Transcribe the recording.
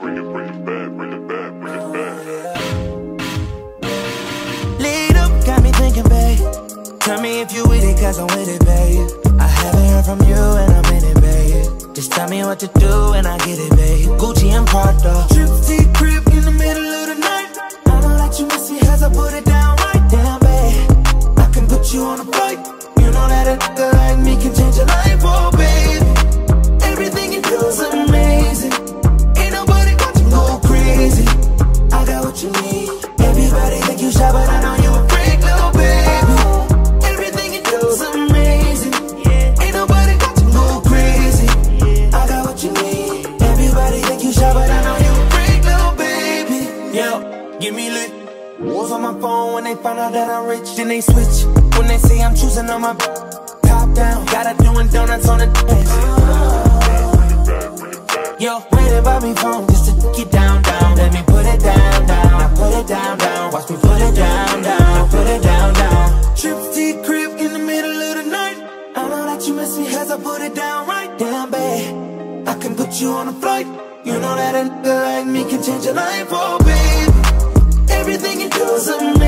Bring it, bring it back, bring it back, bring it back. Lead up, got me thinking, babe. Tell me if you with it, cause I'm with it, babe. I haven't heard from you and I'm in it, babe. Just tell me what to do and I get it, babe. Gucci and Prada. Trip your crib in the middle of the night. I know that you miss me as I put it down right down, babe. I can put you on a flight. You know that a nigga like me can change your life, oh, give me lit. Wolves on my phone when they find out that I'm rich, then they switch. When they say I'm choosing on my top down, got her doing donuts on the Yo, waiting by me phone just to get down, down. Let me put it down, down. Now put it down, down. Watch me put it down, down. Now put it down, down. Trip your crib in the middle of the night. I know that you miss me as I put it down right down, babe. I can put you on a flight. You know that a nigga like me can change your life, oh babe. Everything